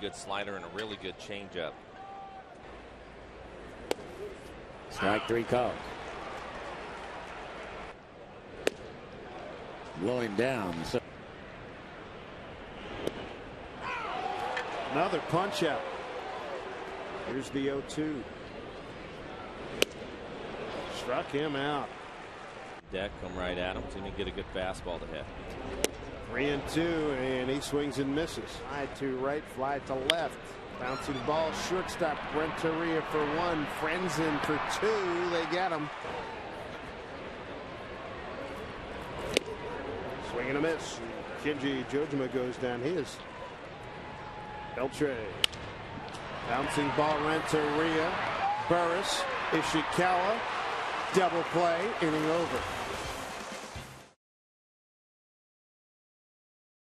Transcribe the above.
Good slider and a really good changeup. Strike three called. Blow him down. So Another punch out. Here's the 0 2. Struck him out. Deck come right at him. He's going to get a good fastball to hit. Three and two, and he swings and misses. Fly to right, fly to left. Bouncing ball, shortstop Renteria for one, Frandsen for two. They get him. Swing and a miss. Kenji Johjima goes down his. Beltre. Bouncing ball, Renteria. Burriss. Ishikawa. Double play, inning over.